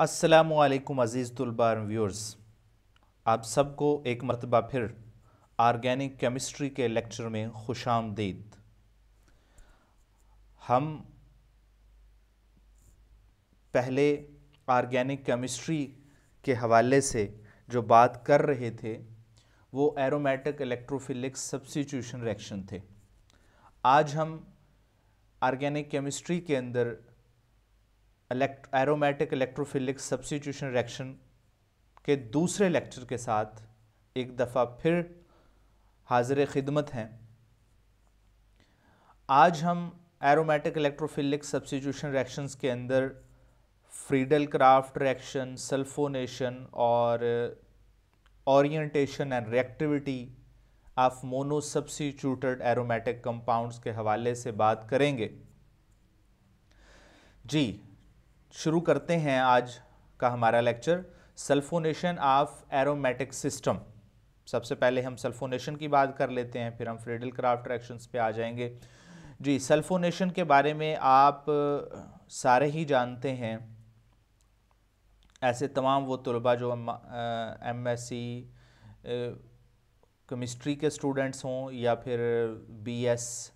असलकुम अज़ीज़ तलबा व्यूर्स आप सबको एक मरतबा फिर आर्गेनिक केमिस्ट्री के लेक्चर में खुश आमदीद हम पहले आर्गेनिक केमिस्ट्री के हवाले से जो बात कर रहे थे, वो एरोमेटिक इलेक्ट्रोफिलिक सब्सिट्यूशन रिएक्शन थे। आज हम आर्गेनिक केमिस्ट्री के अंदर एरोमेटिक इलेक्ट्रोफिलिक सब्सिट्यूशन रिएक्शन के दूसरे लेक्चर के साथ एक दफ़ा फिर हाजिर खिदमत हैं। आज हम एरोमेटिक इलेक्ट्रोफिलिक सब्सिट्यूशन रिएक्शंस के अंदर फ्रीडल क्राफ्ट रिएक्शन सल्फोनेशन और orientation and reactivity of mono substituted aromatic compounds के हवाले से बात करेंगे। जी शुरू करते हैं आज का हमारा lecture sulphonation of aromatic system सबसे पहले हम सल्फोनेशन की बात कर लेते हैं, फिर हम फ्रीडल क्राफ्ट रिएक्शंस पे आ जाएँगे। जी सल्फोनेशन के बारे में आप सारे ही जानते हैं। ऐसे तमाम वो तलबा जो एम एस सी केमिस्ट्री के स्टूडेंट्स हों या फिर बी एस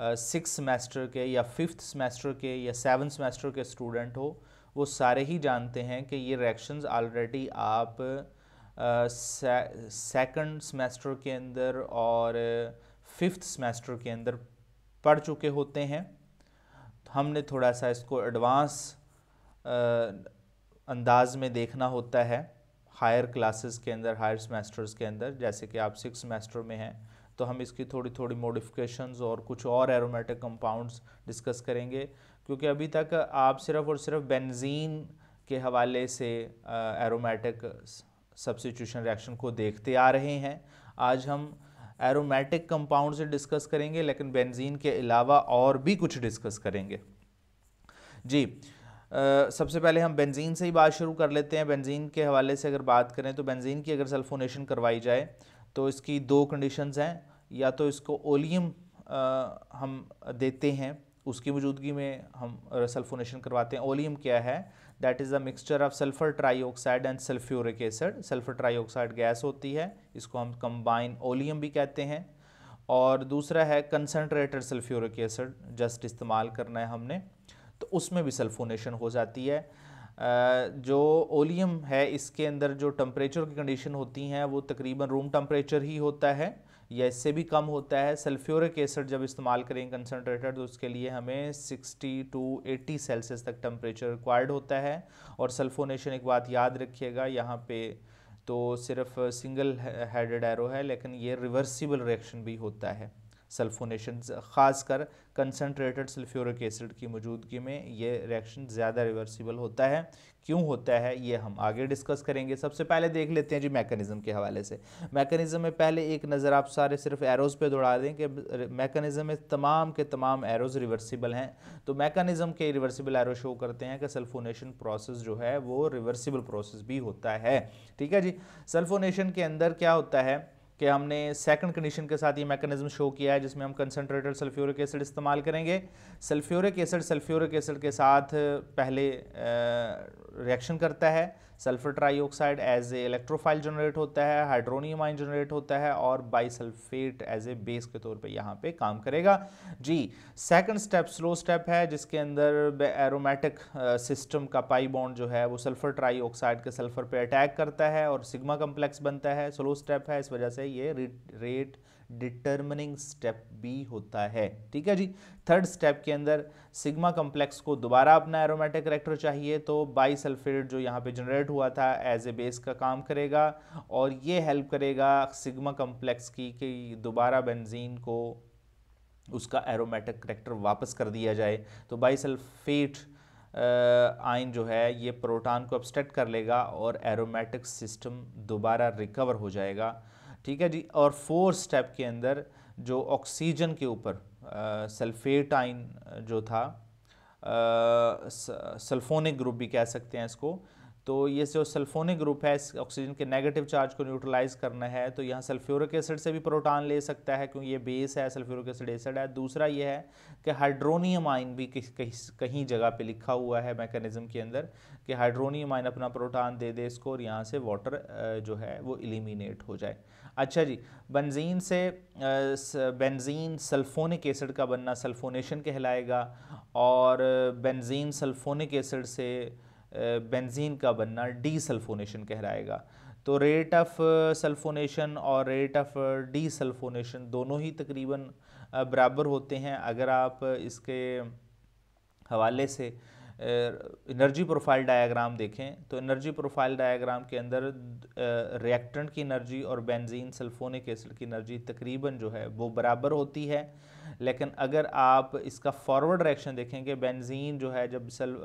सिक्स सेमेस्टर के या फिफ्थ सेमेस्टर के या सेवन सेमेस्टर के स्टूडेंट हो वो सारे ही जानते हैं कि ये रिएक्शंस ऑलरेडी आप सेकंड uh, सेमेस्टर के अंदर और फिफ्थ सेमेस्टर के अंदर पढ़ चुके होते हैं। हमने थोड़ा सा इसको एडवांस uh, अंदाज में देखना होता है हायर क्लासेस के अंदर हायर सेमेस्टर्स के अंदर जैसे कि आप सिक्स सेमेस्टर में हैं तो हम इसकी थोड़ी थोड़ी मॉडिफिकेशंस और कुछ और एरोमेटिक कंपाउंड्स डिस्कस करेंगे क्योंकि अभी तक आप सिर्फ़ और सिर्फ़ बेंजीन के हवाले से एरोमेटिक सब्सिट्यूशन रिएक्शन को देखते आ रहे हैं। आज हम एरोमेटिक कंपाउंड से डिस्कस करेंगे लेकिन बेंजीन के अलावा और भी कुछ डिस्कस करेंगे। जी Uh, सबसे पहले हम बेंजीन से ही बात शुरू कर लेते हैं। बेंजीन के हवाले से अगर बात करें तो बेंजीन की अगर सल्फोनेशन करवाई जाए तो इसकी दो कंडीशंस हैं, या तो इसको ओलियम हम देते हैं, उसकी मौजूदगी में हम सल्फोनेशन करवाते हैं। ओलियम क्या है? That is a mixture of sulphur trioxide and sulphuric acid sulphur trioxide gas होती है, इसको हम कंबाइन ओलियम भी कहते हैं। और दूसरा है कंसनट्रेटेड सल्फ्यूरिक एसिड जस्ट इस्तेमाल करना है हमने तो उसमें भी सल्फोनेशन हो जाती है। जो ओलियम है, इसके अंदर जो टम्परेचर की कंडीशन होती हैं, वो तकरीबन रूम टम्परेचर ही होता है, या इससे भी कम होता है। सल्फ्यूरिक एसिड जब इस्तेमाल करेंगे कंसनट्रेटेड तो उसके लिए हमें 60 टू 80 सेल्सियस तक टम्परेचर रिक्वायर्ड होता है। और सल्फोनेशन एक बात याद रखिएगा, यहाँ पे तो सिर्फ़ सिंगल हेडेड एरो है, लेकिन ये रिवर्सिबल रिएक्शन भी होता है। सल्फोनेशन ख़ासकर कंसनट्रेटेड सल्फ्यूरिक एसिड की मौजूदगी में ये रिएक्शन ज़्यादा रिवर्सिबल होता है। क्यों होता है, ये हम आगे डिस्कस करेंगे। सबसे पहले देख लेते हैं जी मैकेनिज़्म के हवाले से। मैकेनिज़्म में पहले एक नज़र आप सारे सिर्फ़ एरोज़ पे दौड़ा दें कि मैकेनिज़्म में तमाम के तमाम एरोज़ रिवर्सिबल हैं। तो मैकेनिज़्म के रिवर्सिबल एरो शो करते हैं कि सल्फोनेशन प्रोसेस जो है, वो रिवर्सिबल प्रोसेस भी होता है। ठीक है जी? सल्फोनेशन के अंदर क्या होता है? कि हमने सेकंड कंडीशन के साथ ये मैकेनिज्म शो किया है, जिसमें हम कंसनट्रेटेड सल्फ्यूरिक एसिड इस्तेमाल करेंगे। सल्फ्यूरिक एसिड सल्फ्यूरिक एसिड के साथ पहले रिएक्शन करता है। Sulphur trioxide as a electrophile generate होता है हाइड्रोनियम आइन जनरेट होता है और बाईसल्फेट एज ए बेस के तौर पे यहाँ पे काम करेगा। जी सेकंड स्टेप स्लो स्टेप है, जिसके अंदर एरोमेटिक सिस्टम का पाई बॉन्ड जो है, वो सल्फ़र ट्राईऑक्साइड के सल्फ़र पे अटैक करता है और सिग्मा कम्प्लेक्स बनता है। स्लो स्टेप है, इस वजह से ये रेट डिटर्मिनिंग स्टेप बी होता है। ठीक है जी? थर्ड स्टेप के अंदर सिग्मा कम्प्लेक्स को दोबारा अपना एरोमेटिक करेक्टर चाहिए तो बाई सल्फेट जो यहाँ पे जनरेट हुआ था एज ए बेस का काम करेगा और ये हेल्प करेगा सिग्मा कम्प्लेक्स की कि दोबारा बेंजीन को उसका एरोमेटिक करेक्टर वापस कर दिया जाए। तो बाई सल्फेट आइन जो है, ये प्रोटॉन को अब्स्ट्रैक्ट कर लेगा और एरोमेटिक सिस्टम दोबारा रिकवर हो जाएगा। ठीक है जी? और फोर्थ स्टेप के अंदर जो ऑक्सीजन के ऊपर सल्फेट आइन जो था सल्फोनिक ग्रुप भी कह सकते हैं इसको। तो ये जो सल्फोनिक ग्रुप है, इस ऑक्सीजन के नेगेटिव चार्ज को न्यूट्रलाइज करना है तो यहाँ सल्फ्यूरिक एसिड से भी प्रोटॉन ले सकता है, क्योंकि ये बेस है, सल्फ्यूरिक एसिड एसिड है। दूसरा ये है कि हाइड्रोनियम आइन भी कहीं कहीं जगह पे लिखा हुआ है मैकेनिज्म के अंदर कि हाइड्रोनियम आइन अपना प्रोटॉन दे दे इसको और यहाँ से वाटर जो है वो इलिमिनेट हो जाए। अच्छा जी बेंजीन से बेंजीन सल्फोनिक एसिड का बनना सल्फोनेशन कहलाएगा और बेंजीन सल्फोनिक एसिड से बेंजीन का बनना डी सल्फोनेशन कहलाएगा। तो रेट ऑफ़ सल्फोनेशन और रेट ऑफ़ डी सल्फोनेशन दोनों ही तकरीबन बराबर होते हैं। अगर आप इसके हवाले से एनर्जी प्रोफ़ाइल डायग्राम देखें तो एनर्जी प्रोफ़ाइल डायग्राम के अंदर रिएक्टेंट की एनर्जी और बेंजीन सल्फोनिक एसिड की एनर्जी तकरीबन जो है, वो बराबर होती है। लेकिन अगर आप इसका फॉरवर्ड रिएक्शन देखेंगे बेंजीन जो है, जब सल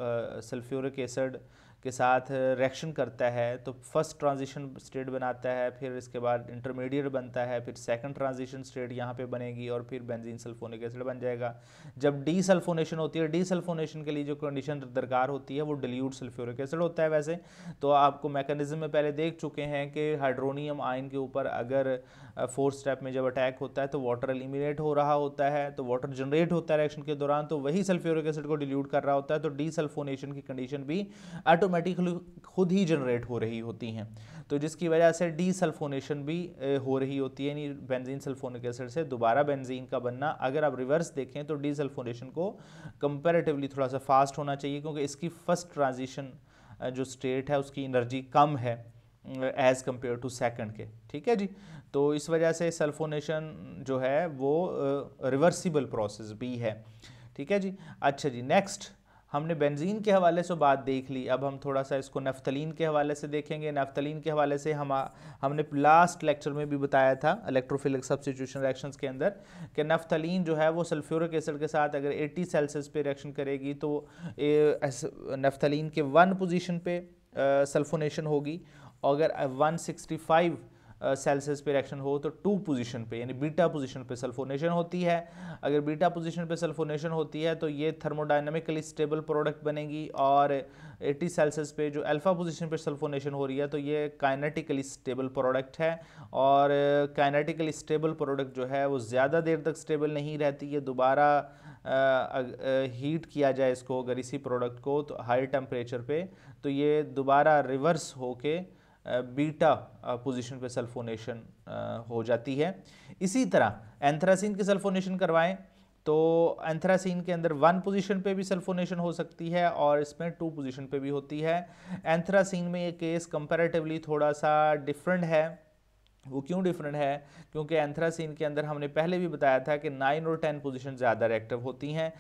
सल्फ्यूरिक एसिड के साथ रिएक्शन करता है तो फ़र्स्ट ट्रांजिशन स्टेट बनाता है, फिर इसके बाद इंटरमीडिएट बनता है, फिर सेकंड ट्रांजिशन स्टेट यहाँ पे बनेगी और फिर बेंजीन सल्फोनिक एसिड बन जाएगा। जब डी सल्फोनेशन होती है डी सल्फोनेशन के लिए जो कंडीशन दरकार होती है, वो डिल्यूट सल्फ्यूरिक एसिड होता है वैसे। तो आपको मैकेनिज्म में पहले देख चुके हैं कि हाइड्रोनियम आइन के ऊपर अगर फोर्थ स्टेप में जब अटैक होता है तो वाटर एलिमिनेट हो रहा होता है तो वाटर जनरेट होता है रिएक्शन के दौरान तो वही सल्फ्यूरिक एसिड को डिल्यूट कर रहा होता है तो डी सल्फोनेशन की कंडीशन भी ऑटोमेटिकली खुद ही जनरेट हो रही होती हैं। तो जिसकी वजह से डी सल्फोनेशन भी हो रही होती है, यानी बेंजीन सल्फोनिक एसिड से दोबारा बेंजीन का बनना। अगर आप रिवर्स देखें तो डी सल्फोनेशन को कंपेरेटिवली थोड़ा सा फास्ट होना चाहिए, क्योंकि इसकी फ़र्स्ट ट्रांजिशन जो स्टेट है, उसकी एनर्जी कम है एज़ कंपेयर टू सेकंड के। ठीक है जी? तो इस वजह से सल्फोनेशन जो है, वो रिवर्सिबल प्रोसेस भी है। ठीक है जी? अच्छा जी नेक्स्ट हमने बेंजीन के हवाले से बात देख ली। अब हम थोड़ा सा इसको नफ्तलीन के हवाले से देखेंगे। नफ्तलीन के हवाले से हम हमने लास्ट लेक्चर में भी बताया था इलेक्ट्रोफिलिक सब्सिट्यूशन रिएक्शंस के अंदर, कि नफ्तलीन जो है वो सल्फ्यूरिक एसिड के साथ अगर 80 सेल्सियस पे रिएक्शन करेगी तो नफ्तलीन के वन पोजीशन पे सल्फोनेशन होगी। और अगर 165 सेल्सियस पे रिएक्शन हो तो टू पोजीशन पे, यानी बीटा पोजीशन पे सल्फोनेशन होती है। अगर बीटा पोजीशन पे सल्फोनेशन होती है तो ये थर्मोडाइनमिकली स्टेबल प्रोडक्ट बनेगी और 80 सेल्सियस पे जो अल्फ़ा पोजीशन पे सल्फोनेशन हो रही है तो ये काइनेटिकली स्टेबल प्रोडक्ट है और काइनेटिकली स्टेबल प्रोडक्ट जो है वो ज़्यादा देर तक स्टेबल नहीं रहती है दोबारा हीट किया जाए इसको अगर इसी प्रोडक्ट को तो हाई टेम्परेचर पे तो ये दोबारा रिवर्स होके बीटा पोजीशन पे सल्फोनेशन हो जाती है। इसी तरह एंथ्रासिन की सल्फोनेशन करवाएँ तो एंथ्रासिन के अंदर वन पोजीशन पे भी सल्फोनेशन हो सकती है और इसमें टू पोजीशन पे भी होती है। एंथ्रासिन में ये केस कंपैरेटिवली थोड़ा सा डिफरेंट है। वो क्यों डिफरेंट है? क्योंकि एंथ्रासिन के अंदर हमने पहले भी बताया था कि नाइन और टेन पोजीशन ज़्यादा रिएक्टिव होती हैं।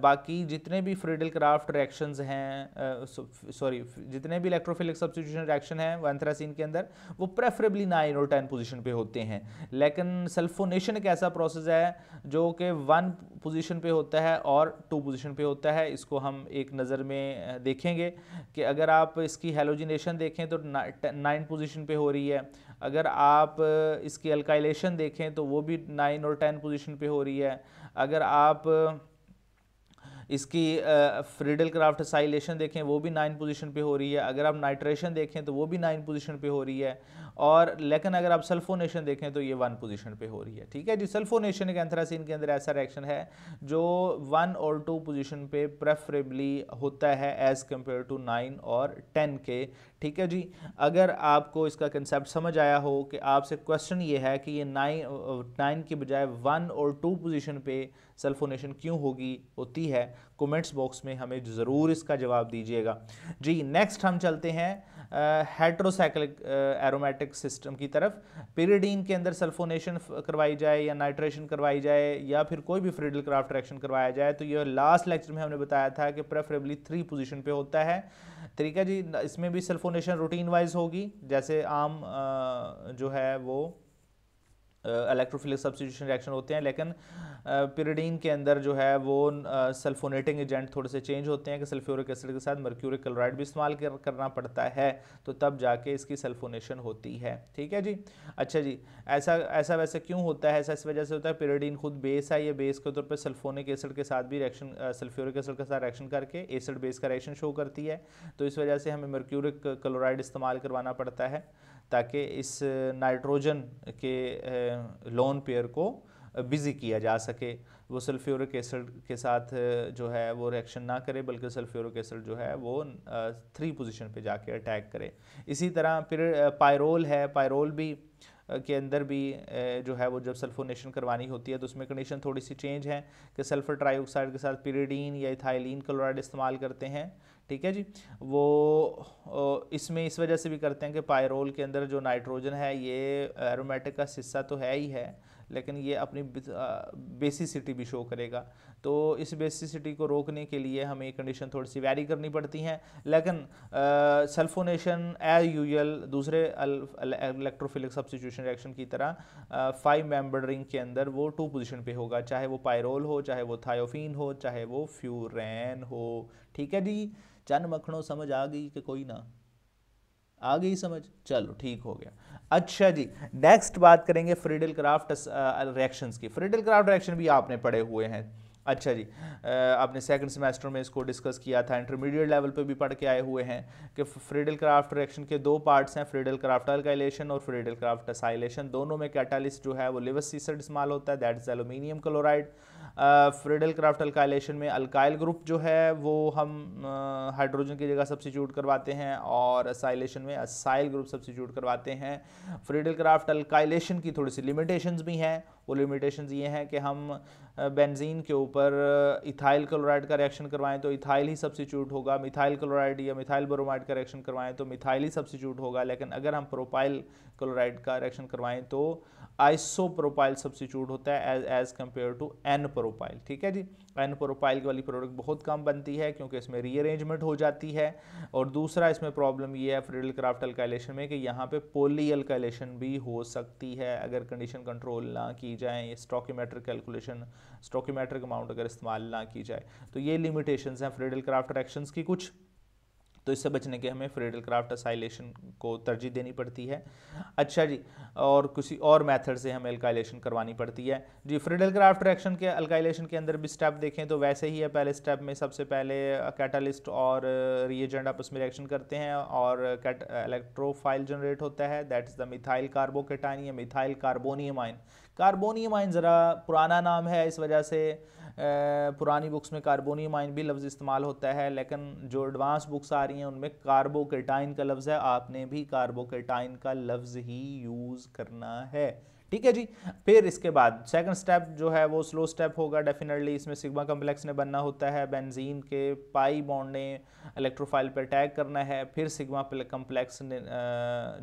बाकी जितने भी फ्रीडल क्राफ्ट रिएक्शंस हैं सॉरी जितने भी इलेक्ट्रोफिलिक सब्सिट्यूशन रिएक्शन हैं वो एंथ्रासिन के अंदर, वो प्रेफरेबली नाइन और टेन पोजीशन पे होते हैं। लेकिन सल्फोनेशन एक ऐसा प्रोसेस है जो कि वन पोजीशन पे होता है और टू पोजीशन पे होता है। इसको हम एक नज़र में देखेंगे कि अगर आप इसकी हेलोजिनेशन देखें तो नाइन पोजीशन पे हो रही है। अगर आप इसकी अल्काइलेशन देखें तो वो भी नाइन और टेन पोजीशन पे हो रही है। अगर आप इसकी फ्रीडल क्राफ्ट साइलेशन देखें, वो भी नाइन पोजीशन पे हो रही है। अगर आप नाइट्रेशन देखें तो वो भी नाइन पोजीशन पे हो रही है। और लेकिन अगर आप सल्फोनेशन देखें तो ये वन पोजीशन पे हो रही है। ठीक है जी? सल्फोनेशन एक एंथ्रासिन के अंदर ऐसा रिएक्शन है जो वन और टू पोजीशन पे प्रेफरेबली होता है एज़ कंपेयर टू नाइन और टेन के। ठीक है जी? अगर आपको इसका कंसेप्ट समझ आया हो कि आपसे क्वेश्चन ये है कि ये नाइन नाइन के बजाय वन और टू पोजीशन पे सल्फोनेशन क्यों होगी, होती है कमेंट्स बॉक्स में हमें ज़रूर इसका जवाब दीजिएगा। जी नेक्स्ट हम चलते हैं। हेट्रोसाइक्लिक एरोमेटिक सिस्टम की तरफ़ पीरिडीन के अंदर सल्फोनेशन करवाई जाए या नाइट्रेशन करवाई जाए या फिर कोई भी फ्रिडल क्राफ्ट रिएक्शन करवाया जाए तो यह लास्ट लेक्चर में हमने बताया था कि प्रेफरेबली थ्री पोजिशन पर होता है। तरीका जी, इसमें भी सल्फोनेशन रूटीन वाइज होगी, जैसे आम जो है वो इलेक्ट्रोफिलिक सब्सटीट्यूशन रिएक्शन होते हैं लेकिन पिरिडीन के अंदर जो है वो सल्फोनेटिंग एजेंट थोड़े से चेंज होते हैं कि सल्फ्यूरिक एसिड के साथ मर्क्यूरिक क्लोराइड भी इस्तेमाल कर, करना पड़ता है तो तब जाके इसकी सल्फोनेशन होती है। ठीक है जी? अच्छा जी ऐसा ऐसा वैसे क्यों होता है? ऐसा इस वजह से होता है पिरिडीन खुद बेस है ये बेस के तौर पर सल्फोनिक एसिड के साथ भी रिएक्शन सल्फ्यूरिक एसिड के साथ रिएक्शन करके एसिड बेस का रिएक्शन शो करती है तो इस वजह से हमें मर्क्यूरिक क्लोराइड इस्तेमाल करवाना पड़ता है। ताकि इस नाइट्रोजन के लोन पेयर को बिज़ी किया जा सके। वो सल्फ्यूरिक एसिड के साथ जो है वो रिएक्शन ना करे, बल्कि सल्फ्यूरिक एसिड जो है वो थ्री पोजीशन पे जाके अटैक करे। इसी तरह फिर पायरोल है पायरोल भी के अंदर भी जो है वो जब सल्फोनेशन करवानी होती है तो उसमें कंडीशन थोड़ी सी चेंज है कि सल्फ़र ट्राईऑक्साइड के साथ पिरीडीन या इथाइलिन क्लोराइड इस्तेमाल करते हैं, ठीक है जी? वो इसमें इस वजह से भी करते हैं कि पायरोल के अंदर जो नाइट्रोजन है, ये एरोमेटिक का हिस्सा तो है ही है लेकिन ये अपनी बेसिसिटी भी शो करेगा। तो इस बेसिसिटी को रोकने के लिए हमें कंडीशन थोड़ी सी वैरी करनी पड़ती हैं। लेकिन सल्फोनेशन एज यूजल दूसरे इलेक्ट्रोफिलिक सब्सिट्यूशन रिएक्शन की तरह फाइव मेंबर रिंग के अंदर वो टू पोजीशन पे होगा। चाहे वो पायरोल हो, चाहे वो थायोफिन हो, चाहे वो फ्यूरेन हो। ठीक है जी? चंद मखणों समझ आ गई कि कोई ना? आ गई समझ? चलो, ठीक हो गया। अच्छा जी नेक्स्ट बात करेंगे फ्रीडल क्राफ्ट रिएक्शंस की। फ्रीडल क्राफ्ट रिएक्शन भी आपने पढ़े हुए हैं। अच्छा जी आपने सेकंड सेमेस्टर में इसको डिस्कस किया था इंटरमीडिएट लेवल पे भी पढ़ के आए हुए हैं कि फ्रीडल क्राफ्ट रिएक्शन के दो पार्ट्स हैं फ्रीडल क्राफ्ट अल्काइलेशन और फ्रीडल क्राफ्ट असाइलेशन दोनों में कैटालिस्ट जो है वो लिवस सीसड इस्तेमाल होता है that is aluminium chloride Friedel Crafts alkylation में अल्काइल ग्रुप जो है, वो हम हाइड्रोजन की जगह सब्सिट्यूट करवाते हैं और असाइलेशन में असाइल ग्रुप सब्सिट्यूट करवाते हैं। फ्रीडल क्राफ्ट अल्काइलेशन की थोड़ी सी लिमिटेशंस भी हैं। वो लिमिटेशंस ये हैं कि हम बेंजीन के ऊपर इथाइल क्लोराइड का रिएक्शन करवाएँ तो इथाइल ही सब्सिट्यूट होगा। मिथाइल क्लोराइड या मिथाइल ब्रोमाइड का रिएक्शन करवाएँ तो मिथाइल ही सब्सिट्यूट होगा। लेकिन अगर हम प्रोपाइल क्लोराइड का रिएक्शन करवाएँ तो आइसो प्रोपाइल सब्सिट्यूट होता है as as compare to N propyl ठीक है जी? एन प्रोफ़ाइल वाली प्रोडक्ट बहुत कम बनती है, क्योंकि इसमें रीअरेंजमेंट हो जाती है। और दूसरा इसमें प्रॉब्लम ये है फ्रिडल क्राफ्ट अल्काइलेशन में कि यहाँ पे पोली अल्काइलेशन भी हो सकती है। अगर कंडीशन कंट्रोल ना की जाए स्टॉकीमेट्रिक कैलकुलेशन स्टॉकीमेट्रिक अमाउंट अगर इस्तेमाल ना की जाए। तो ये लिमिटेशन हैं फ्रिडल क्राफ्ट रिएक्शंस की कुछ। तो इससे बचने के हमें फ्रीडल क्राफ्ट असाइलेशन को तरजीह देनी पड़ती है। अच्छा जी, और किसी और मेथड से हमें अल्काइलेशन करवानी पड़ती है। जी फ्रीडल क्राफ्ट रिएक्शन के अल्काइलेशन के अंदर भी स्टेप देखें तो वैसे ही है। पहले स्टेप में सबसे पहले कैटालिस्ट और रिएजेंट आपस में रिएक्शन करते हैं और इलेक्ट्रोफाइल जनरेट होता है। That is the methyl carbocation या methyl carbonium ion carbonium ion ज़रा पुराना नाम है, इस वजह से पुरानी बुक्स में कार्बोनियम आइन भी लफ्ज़ इस्तेमाल होता है, लेकिन जो एडवांस बुक्स आ रही हैं, उनमें कार्बोकेटाइन का लफ्ज़ है। आपने भी कार्बोकेटाइन का लफ्ज़ ही यूज़ करना है। ठीक है जी? फिर इसके बाद सेकंड स्टेप जो है, वो स्लो स्टेप होगा डेफिनेटली इसमें सिग्मा कम्प्लेक्स ने बनना होता है बेंजीन के पाई बॉन्ड ने इलेक्ट्रोफाइल पर अटैक करना है। फिर सिग्मा कम्प्लेक्स ने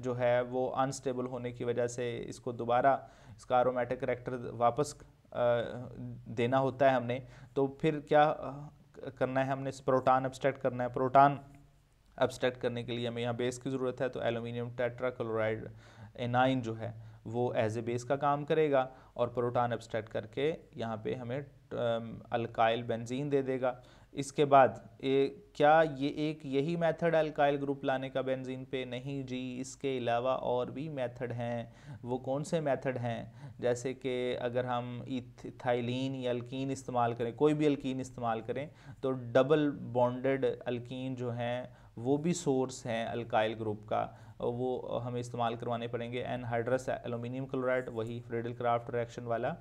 जो है, वो अनस्टेबल होने की वजह से इसको दोबारा इसका आरोमेटिक करेक्टर वापस देना होता है हमने। तो फिर क्या करना है हमने? प्रोटान एब्स्ट्रैक्ट करना है। प्रोटान एब्स्ट्रैक्ट करने के लिए हमें यहाँ बेस की ज़रूरत है तो एलुमिनियम टेट्रा क्लोराइड एनाइन जो है, वो एज ए बेस का काम करेगा और प्रोटान एब्स्ट्रैक्ट करके यहाँ पे हमें अल्काइल बेंजीन दे देगा। इसके बाद ये क्या ये एक यही मेथड अल्काइल ग्रुप लाने का बेंजीन पे नहीं? जी, इसके अलावा और भी मेथड हैं। वो कौन से मेथड हैं? जैसे कि अगर हम इथाइलिन या अल्कीन इस्तेमाल करें, कोई भी अल्कीन इस्तेमाल करें तो डबल बॉन्डेड अल्कीन जो हैं, वो भी सोर्स हैं अल्काइल ग्रुप का। वो हमें इस्तेमाल करवाने पड़ेंगे एन हाइड्रस एलुमिनियम क्लोराइड वही फ्रेडल क्राफ्ट रिएक्शन वाला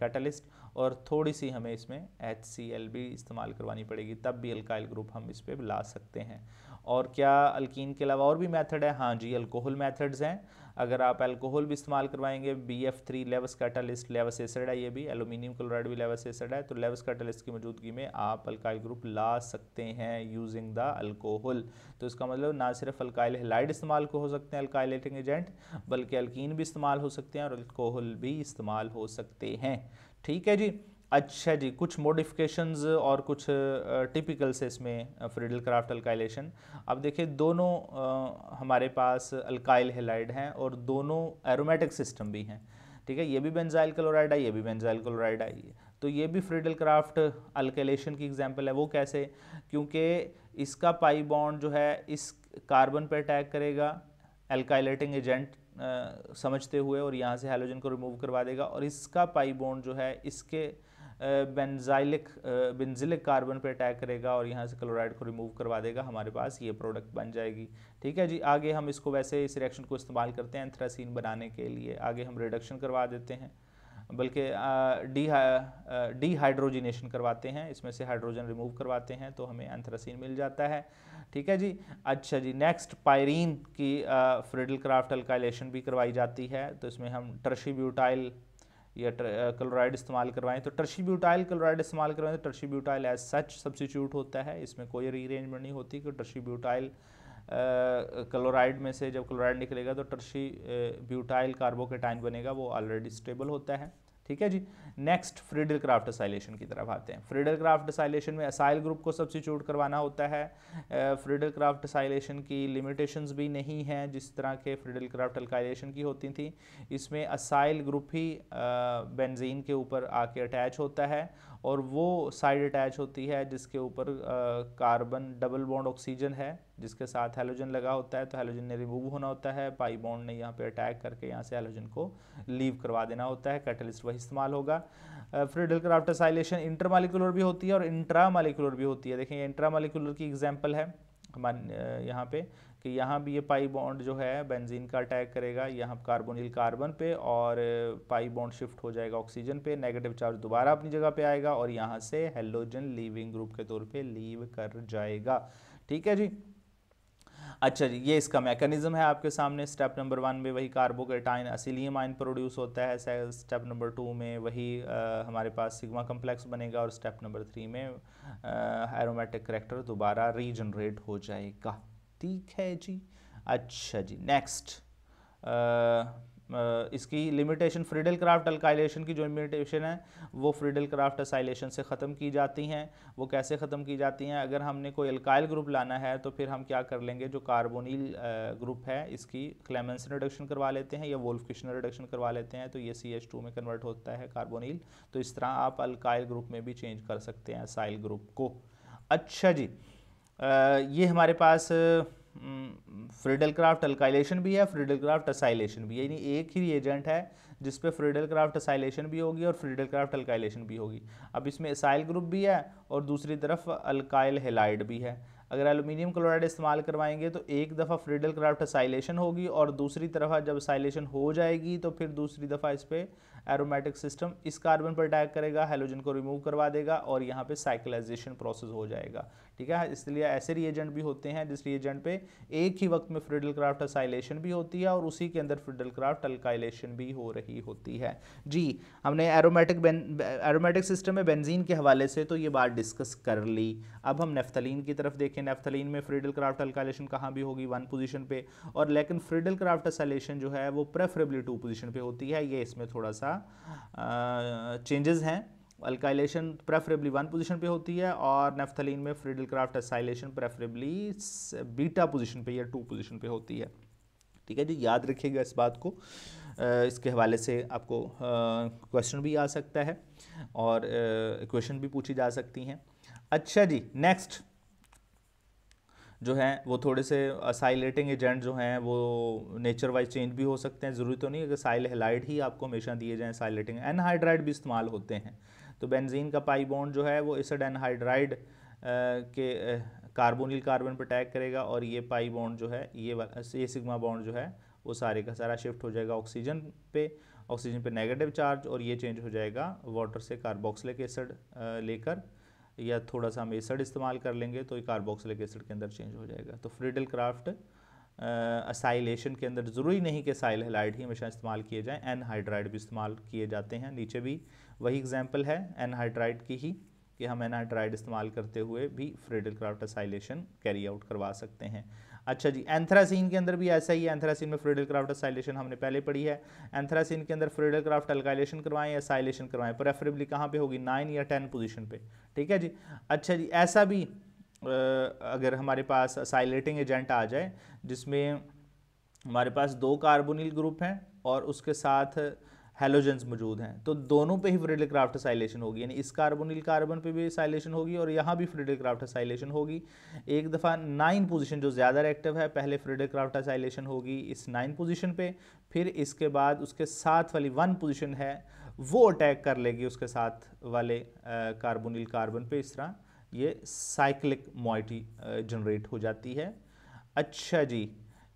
कैटलिस्ट और थोड़ी सी हमें इसमें एच सी एल भी इस्तेमाल करवानी पड़ेगी, तब भी अल्काइल ग्रुप हम इस पर ला सकते हैं। और क्या अल्कीन के अलावा और भी मेथड है? हाँ जी अल्कोहल मेथड्स हैं। अगर आप अल्कोहल भी इस्तेमाल करवाएँगे B F three Lewis catalyst Lewis acid है, ये भी एलुमिनियम क्लोराइड भी लेवस एसिड है तो लेवस कैटालिस्ट की मौजूदगी में आप अल्काइल ग्रुप ला सकते हैं यूजिंग द अल्कोहल तो इसका मतलब ना सिर्फ़ अल्काइल हेलाइड इस्तेमाल हो सकते हैं अल्काइलेटिंग एजेंट बल्कि अल्कीन भी इस्तेमाल हो सकते हैं और अल्कोहल भी इस्तेमाल हो सकते हैं। ठीक है जी। अच्छा जी कुछ मॉडिफिकेशंस और कुछ टिपिकल से इसमें फ्रीडल क्राफ्ट अल्काइलेशन अब देखिए दोनों आ, हमारे पास अल्काइल हेलाइड हैं और दोनों एरोमेटिक सिस्टम भी हैं। ठीक है ये भी बेंजाइल क्लोराइड है ये भी बेंजाइल क्लोराइड है तो ये भी फ्रीडल क्राफ्ट अल्काइलेशन की एग्जांपल है। वो कैसे? क्योंकि इसका पाई बॉन्ड जो है इस कार्बन पर अटैक करेगा एल्काइलेटिंग एजेंट समझते हुए और यहाँ से हेलोजन को रिमूव करवा देगा और इसका पाई बॉन्ड जो है, इसके बेंजाइलिक बेंजिलिक कार्बन पे अटैक करेगा और यहाँ से क्लोराइड को रिमूव करवा देगा, हमारे पास ये प्रोडक्ट बन जाएगी। ठीक है जी? आगे हम इसको वैसे इस रिएक्शन को इस्तेमाल करते हैं एंथ्रासीन बनाने के लिए। आगे हम रिडक्शन करवा देते हैं, बल्कि डी डी हाइड्रोजिनेशन करवाते हैं। इसमें से हाइड्रोजन रिमूव करवाते हैं तो हमें एंथ्रासीन मिल जाता है। ठीक है जी? अच्छा जी नेक्स्ट पायरीन की फ्रिडल क्राफ्ट अल्काइलेशन भी करवाई जाती है तो इसमें हम टर्शी ब्यूटाइल या क्लोराइड इस्तेमाल करवाएँ। तो टर्शी ब्यूटाइल क्लोराइड इस्तेमाल करवाएँ तो tertiary butyl as such substitute होता है, इसमें कोई रीअरेंजमेंट नहीं होती कि टर्शी ब्यूटाइल क्लोराइड में से जब क्लोराइड निकलेगा तो टर्शी ब्यूटाइल कार्बोकेटाइन बनेगा, वो ऑलरेडी स्टेबल होता है। ठीक है जी? नेक्स्ट फ्रीडल क्राफ्ट असाइलेशन की तरफ़ आते हैं। फ्रीडल क्राफ्ट असाइलेशन में असाइल ग्रुप को सब्सिट्यूट करवाना होता है। फ्रीडल क्राफ्ट असाइलेशन की लिमिटेशंस भी नहीं हैं, जिस तरह के फ्रीडल क्राफ्ट अल्काइलेशन की होती थी। इसमें असाइल ग्रुप ही बेंजीन के ऊपर आके अटैच होता है और वो साइड अटैच होती है जिसके ऊपर कार्बन डबल बॉन्ड ऑक्सीजन है, जिसके साथ हेलोजन लगा होता है तो हेलोजन ने रिमूव होना होता है पाई बॉन्ड ने यहाँ पे अटैक करके यहाँ से हेलोजन को लीव करवा देना होता है कैटलिस्ट वही इस्तेमाल होगा। फ्रीडल क्राफ्ट साइलेशन इंटरमालिकुलर भी होती है और इंट्रामालिकुलर भी होती है। देखें इंट्रामालिकुलर की एग्ज़ाम्पल है। हमारे यहाँ पे कि यहाँ भी ये पाई बॉन्ड जो है बेंजीन का अटैक करेगा यहाँ कार्बोनिल कार्बन पे और पाई बॉन्ड शिफ्ट हो जाएगा ऑक्सीजन पे नेगेटिव चार्ज दोबारा अपनी जगह पे आएगा और यहाँ से हेलोजन लीविंग ग्रुप के तौर पे लीव कर जाएगा। ठीक है जी? अच्छा जी ये इसका मैकेनिज्म है आपके सामने। स्टेप नंबर वन में वही कार्बोकेटाइन असिलियम आइन प्रोड्यूस होता है। स्टेप नंबर टू में वही आ, हमारे पास सिग्मा कम्प्लेक्स बनेगा और स्टेप नंबर थ्री में एरोमेटिक करेक्टर दोबारा रीजनरेट हो जाएगा। ठीक है जी। अच्छा जी नेक्स्ट इसकी लिमिटेशन फ्रीडल क्राफ्ट अल्काइलेशन की जो लिमिटेशन है, वो फ्रीडल क्राफ्ट असाइलेशन से ख़त्म की जाती हैं। वो कैसे ख़त्म की जाती हैं? अगर हमने कोई अल्काइल ग्रुप लाना है तो फिर हम क्या कर लेंगे? जो कार्बोनिल ग्रुप है, इसकी क्लेमेंसन रिडक्शन करवा लेते हैं या वोल्फिशन रिडक्शन करवा लेते हैं तो ये सी में कन्वर्ट होता है कार्बोनिल तो इस तरह आप अल्काइल ग्रुप में भी चेंज कर सकते हैं असाइल ग्रुप को। अच्छा जी ये हमारे पास फ्रीडल क्राफ्ट अल्काइलेशन भी है फ्रीडल क्राफ्ट असाइलेशन भी है। यानी एक ही एजेंट है जिस पे फ्रीडल क्राफ्ट असाइलेशन भी होगी और फ्रीडल क्राफ्ट अल्काइलेशन भी होगी। अब इसमें असाइल ग्रुप भी है और दूसरी तरफ़ अल्काइल हेलाइड भी है। अगर एलुमिनियम क्लोराइड इस्तेमाल करवाएँगे तो एक दफ़ा फ्रीडल क्राफ्ट असाइलेशन होगी और दूसरी तरफ़ जब साइलेशन हो जाएगी तो फिर दूसरी दफ़ा इस पर एरोमेटिक सिस्टम इस कार्बन पर अटैक करेगा हेलोजन को रिमूव करवा देगा और यहाँ पे साइकिलाइजेशन प्रोसेस हो जाएगा। ठीक है? इसलिए ऐसे रिएजेंट भी होते हैं जिस रिएजेंट पे एक ही वक्त में फ्रिडल क्राफ्ट असाइलेशन भी होती है और उसी के अंदर फ्रिडल क्राफ्ट अल्काइलेशन भी हो रही होती है। जी, हमने एरोमेटिक एरोमेटिक सिस्टम में बेंजीन के हवाले से तो ये बात डिस्कस कर ली। अब हम नेफ्थलीन की तरफ़ देखें। नेफ्थलीन में फ्रिडल क्राफ्ट अल्काइलेशन कहाँ भी होगी? वन पोजिशन पे। और लेकिन फ्रिडल क्राफ्ट असाइलेशन जो है, वो प्रेफरेबली टू पोजिशन पे होती है। ये इसमें थोड़ा सा चेंजेस हैं। अल्काइलेशन प्रेफरेबली वन पोजीशन पे होती है और नेफ्थलीन में Friedel Crafts acylation preferably beta position पे या टू पोजीशन पे होती है। ठीक है जी? याद रखिएगा इस बात को। इसके हवाले से आपको क्वेश्चन भी आ सकता है और क्वेश्चन भी पूछी जा सकती हैं। अच्छा जी नेक्स्ट जो हैं, वो थोड़े से साइलेटिंग एजेंट जो हैं, वो नेचर वाइज चेंज भी हो सकते हैं। ज़रूरी तो नहीं है कि साइल हेलाइड ही आपको हमेशा दिए जाएँ साइलेटिंग एनहाइड्राइड भी इस्तेमाल होते हैं। तो बेंजीन का पाई बॉन्ड जो है, वो एसिड एनहाइड्राइड के कार्बोनिल कार्बन पर अटैक करेगा और ये पाई बॉन्ड जो है, ये ये सिग्मा बॉन्ड जो है, वो सारे का सारा शिफ्ट हो जाएगा ऑक्सीजन पे। ऑक्सीजन पे नेगेटिव चार्ज और ये चेंज हो जाएगा वाटर से कार्बोक्सिलिक एसिड लेकर। या थोड़ा सा हम एसड इस्तेमाल कर लेंगे तो ये कार्बोक्सिलिक एसिड के अंदर चेंज हो जाएगा। तो फ्रीडल क्राफ्ट असाइलेशन के अंदर ज़रूरी नहीं कि साइल हेलाइड ही हमेशा इस्तेमाल किए जाएँ एनहाइड्राइड भी इस्तेमाल किए जाते हैं। नीचे भी वही एग्ज़ाम्पल है एनहाइड्राइड की ही, कि हम एनहाइड्राइड इस्तेमाल करते हुए भी Friedel Crafts acylation carry out करवा सकते हैं। अच्छा जी एंथ्रासीन के अंदर भी ऐसा ही है एंथ्रासीन में फ्रेडल क्राफ्ट असाइलेशन हमने पहले पढ़ी है। एंथ्रासीन के अंदर फ्रेडल क्राफ्ट अल्काइलेशन करवाएँ या साइलेशन करवाएँ प्रेफरेबली कहाँ पे होगी? नाइन या टेन पोजीशन पे। ठीक है जी? अच्छा जी ऐसा भी आ, अगर हमारे पास साइलेटिंग एजेंट आ जाए जिसमें हमारे पास दो कार्बोनिल ग्रुप हैं और उसके साथ हेलोजेंस मौजूद हैं। तो दोनों पे ही फ्रिडल क्राफ्ट साइलेशन होगी, यानी इस कार्बोनिल कार्बन पे भी साइलेशन होगी और यहाँ भी फ्रिडल क्राफ्ट साइलेशन होगी। एक दफ़ा नाइन पोजीशन जो ज़्यादा एक्टिव है, पहले फ्रिडल क्राफ्ट साइलेशन होगी इस नाइन पोजीशन पे, फिर इसके बाद उसके साथ वाली वन पोजीशन है, वो अटैक कर लेगी उसके साथ वाले कार्बोनिल कार्बन पे। इस तरह ये साइक्लिक मोइटी जनरेट हो जाती है। अच्छा जी,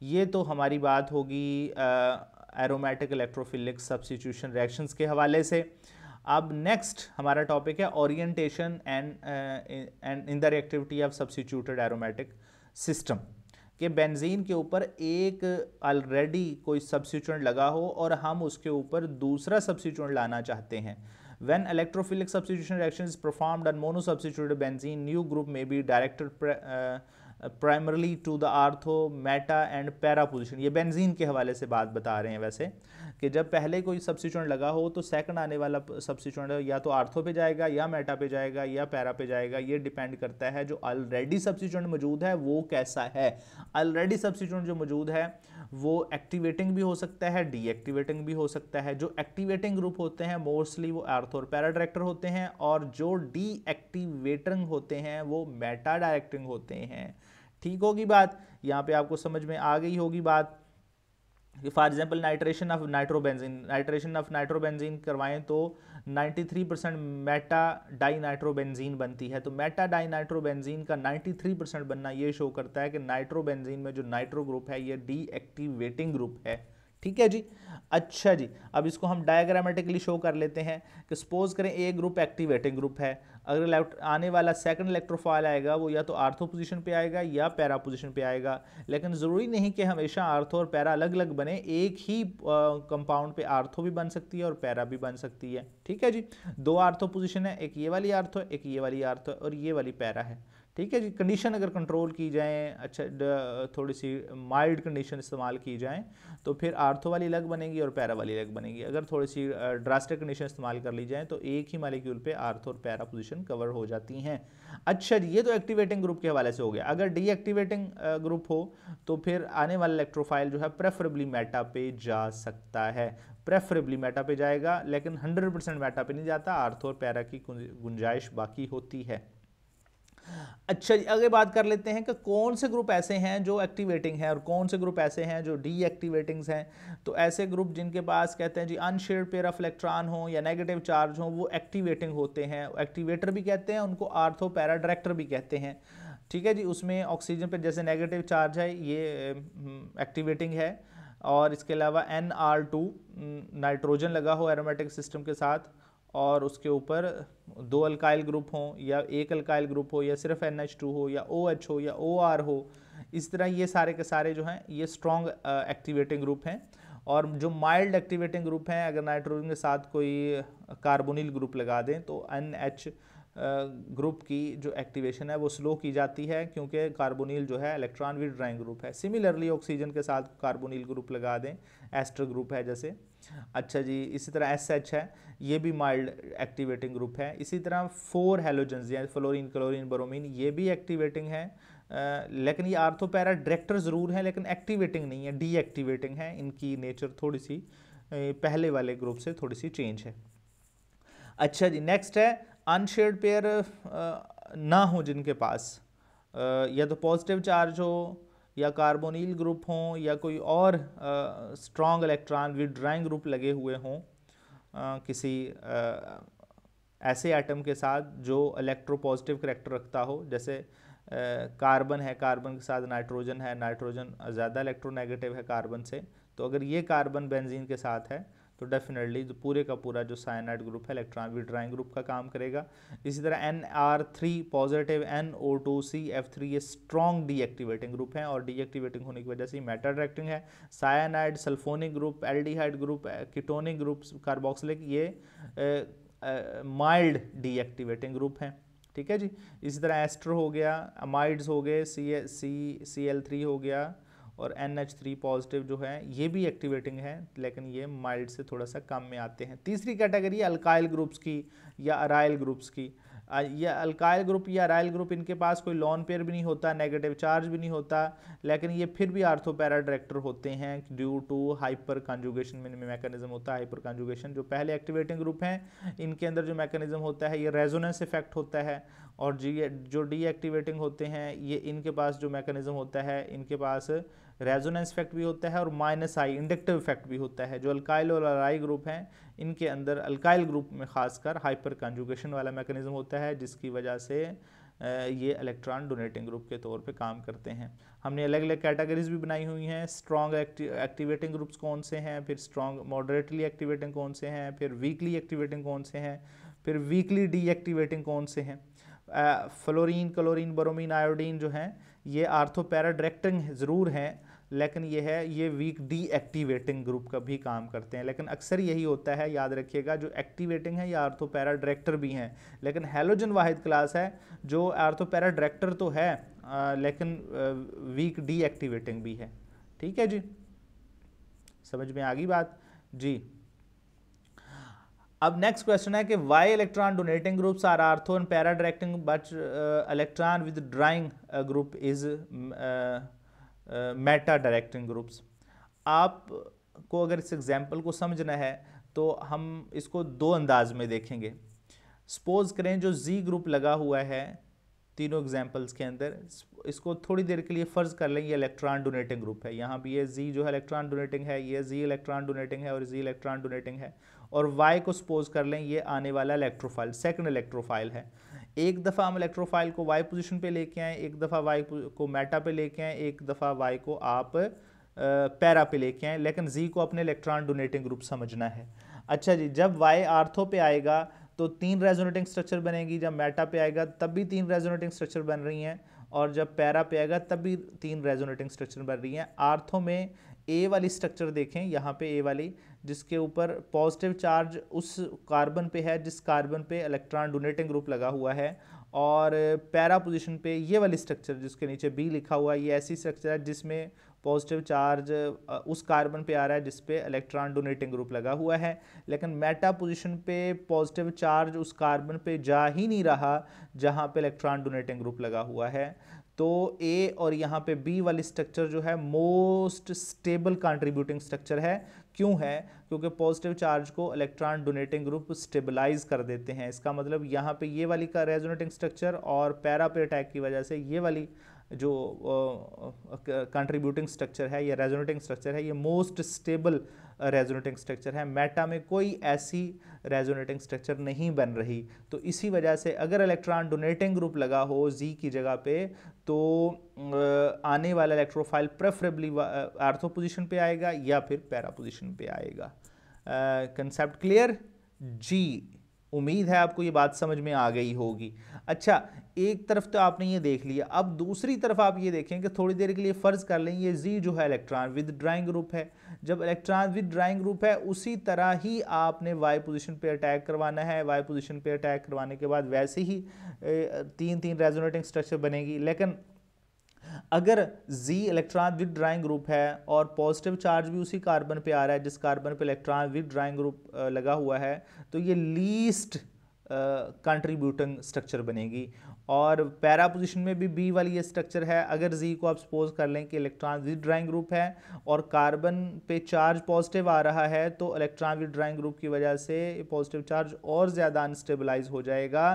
ये तो हमारी बात होगी एरोमेटिक इलेक्ट्रोफिलिक सब्सिट्यूशन रिएक्शंस के हवाले से। अब नेक्स्ट हमारा टॉपिक है orientation and and in the reactivity of substituted aromatic system कि बेंजीन के ऊपर एक ऑलरेडी कोई सब्सिट्यूएंट लगा हो और हम उसके ऊपर दूसरा सब्सिट्यूएंट लाना चाहते हैं। When electrophilic substitution reaction is performed on monosubstituted benzene new group may be directed uh, primarily to the ortho meta and para position ये बेंजीन के हवाले से बात बता रहे हैं वैसे, कि जब पहले कोई सब्सिट्यूएंट लगा हो तो सेकंड आने वाला सब्सिट्यूएंट या तो आर्थो पे जाएगा या मेटा पे जाएगा या पैरा पे जाएगा। ये डिपेंड करता है जो ऑलरेडी सब्सिट्यूएंट मौजूद है, वो कैसा है। ऑलरेडी सब्सिट्यूएंट जो मौजूद है, वो एक्टिवेटिंग भी हो सकता है डीएक्टिवेटिंग भी हो सकता है। जो एक्टिवेटिंग ग्रुप होते हैं मोस्टली वो आर्थो और पैरा डायरेक्टर होते हैं और जो डीएक्टिवेटिंग होते हैं, वो मेटा डायरेक्टिंग होते हैं। ठीक होगी बात, यहाँ पे आपको समझ में आ गई होगी बात। For example nitration of nitrobenzene nitration of nitrobenzene करवाएँ तो 93 परसेंट मेटा डाई नाइट्रोबेंजीन बनती है। तो मेटा डाई नाइट्रोबेंजीन का 93 परसेंट बनना ये शो करता है कि नाइट्रोबेंजीन में जो नाइट्रो ग्रुप है, ये डीएक्टिवेटिंग ग्रुप है। ठीक है जी? अच्छा जी। अब इसको हम डायग्रामेटिकली शो कर लेते हैं कि सपोज़ करें ए ग्रुप एक्टिवेटिंग ग्रुप है। अगर आने वाला सेकंड इलेक्ट्रोफाइल आएगा, वो या तो आर्थो पोजीशन पे आएगा या पैरा पोजीशन पे आएगा। लेकिन ज़रूरी नहीं कि हमेशा आर्थो और पैरा अलग अलग बने। एक ही कंपाउंड पे आर्थो भी बन सकती है और पैरा भी बन सकती है। ठीक है जी? दो आर्थो पोजीशन है, एक ये वाली आर्थो एक ये वाली आर्थो और ये वाली पैरा है। ठीक है जी कंडीशन अगर कंट्रोल की जाए अच्छा थोड़ी सी माइल्ड कंडीशन इस्तेमाल की जाए तो फिर आर्थो वाली अलग बनेगी और पैरा वाली अलग बनेगी। अगर थोड़ी सी ड्रास्टिक कंडीशन इस्तेमाल कर ली जाए तो एक ही मालिक्यूल पे आर्थो और पैरा पोजीशन कवर हो जाती हैं। अच्छा जी, ये तो एक्टिवेटिंग ग्रुप के हवाले से हो गया। अगर डीएक्टिवेटिंग ग्रुप हो तो फिर आने वाला इलेक्ट्रोफाइल जो है प्रेफरेबली मेटा पे जा सकता है। प्रेफरेबली मेटा पे जाएगा, लेकिन 100 परसेंट मेटा पे नहीं जाता, आर्थो और पैरा की गुंजाइश बाकी होती है। अच्छा जी, आगे बात कर लेते हैं कि कौन से ग्रुप ऐसे हैं जो एक्टिवेटिंग हैं और कौन से ग्रुप ऐसे हैं जो डीएक्टिवेटिंग्स हैं। तो ऐसे ग्रुप जिनके पास कहते हैं जी अनशेयर्ड पेयर ऑफ़ इलेक्ट्रॉन हो या नेगेटिव चार्ज हो, वो एक्टिवेटिंग होते हैं। एक्टिवेटर भी कहते हैं, उनको आर्थो पैरा डायरेक्टर भी कहते हैं। ठीक है जी, उसमें ऑक्सीजन पर जैसे नेगेटिव चार्ज है, ये एक्टिवेटिंग है। और इसके अलावा एन आर टू नाइट्रोजन लगा हो एरोमेटिक सिस्टम के साथ। और उसके ऊपर दो अल्काइल ग्रुप हों या एक अल्काइल ग्रुप हो या सिर्फ़ एन एच टू हो या ओ OH एच हो या ओ आर हो, इस तरह ये सारे के सारे जो हैं, ये स्ट्रॉन्ग एक्टिवेटिंग ग्रुप हैं। और जो माइल्ड एक्टिवेटिंग ग्रुप हैं, अगर नाइट्रोजन के साथ कोई कार्बोनिल ग्रुप लगा दें तो एन एच ग्रुप की जो एक्टिवेशन है वो स्लो की जाती है क्योंकि कार्बोनिल जो है इलेक्ट्रॉन विड्राइंग ग्रुप है। सिमिलरली ऑक्सीजन के साथ कार्बोनिल ग्रुप लगा दें एस्टर ग्रुप है जैसे। अच्छा जी इसी तरह एस एच है ये भी माइल्ड एक्टिवेटिंग ग्रुप है। इसी तरह फोर हेलोजेंस या फ्लोरीन क्लोरीन ब्रोमीन ये भी एक्टिवेटिंग है। आ, लेकिन ये आर्थोपैरा डायरेक्टर ज़रूर है लेकिन एक्टिवेटिंग नहीं है डीएक्टिवेटिंग है। इनकी नेचर थोड़ी सी पहले वाले ग्रुप से थोड़ी सी चेंज है। अच्छा जी नेक्स्ट है अनशेड पेयर ना हो जिनके पास या तो पॉजिटिव चार्ज हो या कार्बोनिल ग्रुप हों या कोई और स्ट्रॉन्ग इलेक्ट्रॉन विड्राइंग ग्रुप लगे हुए हों किसी आ, ऐसे एटम के साथ जो इलेक्ट्रोपॉजिटिव करेक्टर रखता हो जैसे कार्बन है कार्बन के साथ नाइट्रोजन है नाइट्रोजन ज़्यादा इलेक्ट्रोनेगेटिव है कार्बन से तो अगर ये कार्बन बेंजीन के साथ है तो डेफिनेटली जो पूरे का पूरा जो साइनाइड ग्रुप है इलेक्ट्रॉन विड्राइंग ग्रुप का काम करेगा। इसी तरह N R three positive N O two C F three ये स्ट्रॉन्ग डीएक्टिवेटिंग ग्रुप है और डीएक्टिवेटिंग होने की वजह से मेटा डायरेक्टिंग है। Cyanide sulphonic group aldehyde group ketonic group carboxylic ये माइल्ड डीएक्टिवेटिंग ग्रुप हैं। ठीक है जी? इसी तरह एस्टर हो गया, अमाइड्स हो गए सी सी सी एल थ्री हो गया और एन एच थ्री पॉजिटिव जो है, ये भी एक्टिवेटिंग है, लेकिन ये माइल्ड से थोड़ा सा कम में आते हैं। तीसरी कैटेगरी अल्काइल ग्रुप्स की या अराइल ग्रुप्स की। या अल्काइल ग्रुप या राइल ग्रुप इनके पास कोई लॉन पेयर भी नहीं होता नेगेटिव चार्ज भी नहीं होता, लेकिन ये फिर भी आर्थोपैरा डायरेक्टर होते हैं ड्यू टू हाइपर कंजुगेशन में मैकेनिज्म होता है हाइपर कंजुगेशन जो पहले एक्टिवेटिंग ग्रुप हैं, इनके अंदर जो मैकेनिज्म होता है, ये रेजोनेंस इफ़ेक्ट होता है और जी, जो डीएक्टिवेटिंग होते हैं, ये इनके पास जो मैकेनिज्म होता है, इनके पास रेजोनेंस इफ़ेक्ट भी होता है और माइनस आई, इंडक्टिव इफ़ेक्ट भी होता है। जो अल्काइल और अराई ग्रुप हैं, इनके अंदर अल्काइल ग्रुप में खासकर हाइपर कंजुगेशन वाला मैकेनिज्म होता है, जिसकी वजह से ये इलेक्ट्रॉन डोनेटिंग ग्रुप के तौर पे काम करते हैं। हमने अलग अलग कैटेगरीज भी बनाई हुई हैं। स्ट्रॉन्ग एक्टिवेटिंग ग्रुप्स कौन से हैं? फिर स्ट्रॉन्ग मॉडरेटली एक्टिवेटिंग कौन से हैं? फिर वीकली एक्टिवेटिंग कौन से हैं? फिर वीकली डीएक्टिवेटिंग कौन से हैं? फ्लोरीन क्लोरीन बोरोमीन आयोडीन जो हैं, ये आर्थोपैरा डायरेक्टिंग ज़रूर हैं। लेकिन ये है ये वीक डी एक्टिवेटिंग ग्रुप का भी काम करते हैं। लेकिन अक्सर यही होता है याद रखिएगा जो एक्टिवेटिंग है या आर्थोपैरा डायरेक्टर भी हैं। लेकिन हेलोजन वाहिद क्लास है जो आर्थोपैरा डायरेक्टर तो है आ, लेकिन वीक डी एक्टिवेटिंग भी है। ठीक है जी? समझ में आ गई बात? जी। अब नेक्स्ट क्वेश्चन है कि why electron donating groups are ortho and para directing but electron withdrawing group is meta directing groups आप को अगर इस एग्ज़ाम्पल को समझना है तो हम इसको दो अंदाज में देखेंगे। सपोज़ करें जो जी ग्रुप लगा हुआ है तीनों एग्जाम्पल्स के अंदर, इसको थोड़ी देर के लिए फ़र्ज़ कर लें, ये इलेक्ट्रॉन डोनेटिंग ग्रुप है। यहाँ भी ये जी जो है इलेक्ट्रॉन डोनेटिंग है, ये जी इलेक्ट्रॉन डोनेटिंग है और जी इलेक्ट्रॉन डोनेटिंग है। और वाई को सपोज़ कर लें, ये आने वाला इलेक्ट्रोफाइल सेकंड इलेक्ट्रोफाइल है। एक दफ़ा हम इलेक्ट्रोफाइल को वाई पोजीशन पे लेके आए, एक दफ़ा वाई को मेटा पे लेके आए, एक दफ़ा वाई को आप पैरा पे लेके आए, लेकिन जी को अपने इलेक्ट्रॉन डोनेटिंग ग्रुप समझना है। अच्छा जी, जब वाई आर्थो पे आएगा तो तीन रेजोनेटिंग स्ट्रक्चर बनेगी। जब मेटा पे आएगा, तब भी तीन रेजोनेटिंग स्ट्रक्चर बन रही हैं, और जब पैरा पे आएगा, तब भी तीन रेजोनेटिंग स्ट्रक्चर बन रही हैं। आर्थो में ए वाली स्ट्रक्चर देखें, यहाँ पे ए वाली, जिसके ऊपर पॉजिटिव चार्ज उस कार्बन पे है, जिस कार्बन पे इलेक्ट्रॉन डोनेटिंग ग्रुप लगा हुआ है, और पैरा पोजीशन पे ये वाली स्ट्रक्चर जिसके नीचे बी लिखा हुआ है, ये ऐसी स्ट्रक्चर है जिसमें पॉजिटिव चार्ज उस कार्बन पे आ रहा है, जिस पे इलेक्ट्रॉन डोनेटिंग ग्रुप लगा हुआ है। लेकिन मेटा पोजीशन पे पॉजिटिव चार्ज उस कार्बन पे जा ही नहीं रहा, जहाँ पे इलेक्ट्रॉन डोनेटिंग ग्रुप लगा हुआ है। तो ए और यहाँ पे बी वाली स्ट्रक्चर जो है मोस्ट स्टेबल कंट्रीब्यूटिंग स्ट्रक्चर है। क्यों है? क्योंकि पॉजिटिव चार्ज को इलेक्ट्रॉन डोनेटिंग ग्रुप स्टेबलाइज कर देते हैं। इसका मतलब यहाँ पे ये वाली का रेजोनेटिंग स्ट्रक्चर और पैरा पे अटैक की वजह से ये वाली जो कंट्रीब्यूटिंग स्ट्रक्चर है या रेजोनेटिंग स्ट्रक्चर है, ये मोस्ट स्टेबल रेजोनेटिंग स्ट्रक्चर है। मेटा में कोई ऐसी रेजोनेटिंग स्ट्रक्चर नहीं बन रही। तो इसी वजह से अगर इलेक्ट्रॉन डोनेटिंग ग्रुप लगा हो जी की जगह पे तो आने वाला इलेक्ट्रोफाइल प्रेफरेबली आर्थो पोजीशन पे आएगा या फिर पैरा पोजीशन पे आएगा। कंसेप्ट क्लियर जी उम्मीद है आपको ये बात समझ में आ गई होगी। अच्छा एक तरफ़ तो आपने ये देख लिया, अब दूसरी तरफ़ आप ये देखें कि थोड़ी देर के लिए फ़र्ज़ कर लें, ये जी जो है इलेक्ट्रॉन विद ड्राइंग ग्रुप है। जब इलेक्ट्रॉन विद ड्राइंग ग्रुप है, उसी तरह ही आपने वाई पोजीशन पे अटैक करवाना है। वाई पोजीशन पे अटैक करवाने के बाद वैसे ही तीन तीन रेजोनेटिंग स्ट्रक्चर बनेगी। लेकिन अगर Z electron withdrawing group है और पॉजिटिव चार्ज भी उसी कार्बन पे आ रहा है, जिस कार्बन पे इलेक्ट्रॉन विद ड्राइंग ग्रुप लगा हुआ है तो ये लीस्ट कंट्रीब्यूटिंग स्ट्रक्चर बनेगी। और पैरा पोजिशन में भी बी वाली ये स्ट्रक्चर है। अगर जी को आप सपोज़ कर लें कि इलेक्ट्रॉन विद ड्राइंग ग्रुप है और कार्बन पे चार्ज पॉजिटिव आ रहा है तो इलेक्ट्रॉन विद ड्राइंग ग्रुप की वजह से पॉजिटिव चार्ज और ज़्यादा अनस्टेबलाइज हो जाएगा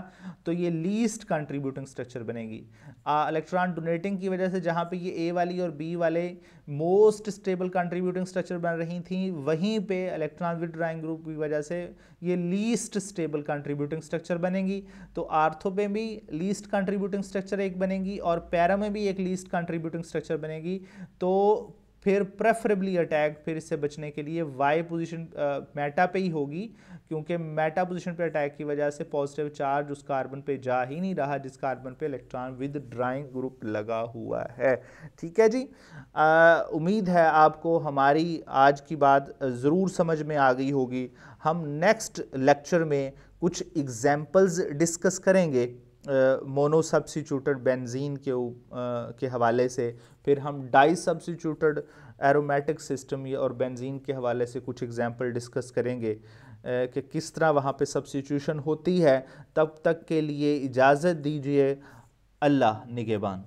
तो ये लीस्ट कंट्रीब्यूटिंग स्ट्रक्चर बनेगी। इलेक्ट्रॉन डोनेटिंग की वजह से जहाँ पे ये ए वाली और बी वाले मोस्ट स्टेबल कंट्रीब्यूटिंग स्ट्रक्चर बन रही थी, वहीं पे इलेक्ट्रॉन विद ड्राइंग ग्रुप की वजह से ये लीस्ट स्टेबल कंट्रीब्यूटिंग स्ट्रक्चर बनेगी। तो आर्थो पे भी लीस्ट कंट्रीब्यूटिंग स्ट्रक्चर एक बनेगी और पैरा में भी एक लीस्ट कंट्रीब्यूटिंग स्ट्रक्चर बनेगी। तो फिर प्रेफरेबली अटैक फिर इससे बचने के लिए वाई पोजीशन मेटा पे ही होगी क्योंकि मेटा पोजीशन पे अटैक की वजह से पॉजिटिव चार्ज उस कार्बन पे जा ही नहीं रहा जिस कार्बन पे इलेक्ट्रॉन विद ड्राइंग ग्रुप लगा हुआ है। ठीक है जी? आ, उम्मीद है आपको हमारी आज की बात ज़रूर समझ में आ गई होगी। हम नेक्स्ट लेक्चर में कुछ एग्जाम्पल्स डिस्कस करेंगे। मोनो सब्सिट्यूटेड बेंजीन के आ, के हवाले से फिर हम डाई सब्सिट्यूटेड एरोमेटिक सिस्टम और बेंजीन के हवाले से कुछ एग्जांपल डिस्कस करेंगे कि किस तरह वहाँ पे सब्सिट्यूशन होती है तब तक के लिए इजाज़त दीजिए अल्लाह निगेबान।